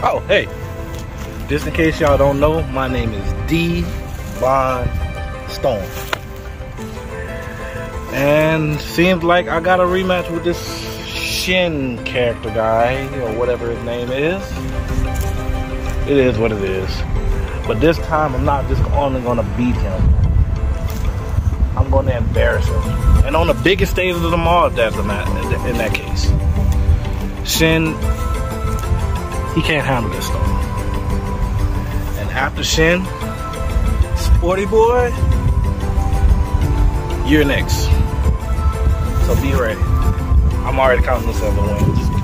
Oh, hey. Just in case y'all don't know, my name is D. Von Storm. And seems like I got a rematch with this Shin character guy, or whatever his name is. It is what it is. But this time I'm not just only gonna beat him. I'm gonna embarrass him. And on the biggest stage of them all, that's in that, in that case. Shin, he can't handle this stuff. And after Shin, Sporty Boy, you're next. So be ready. I'm already counting the seven wins.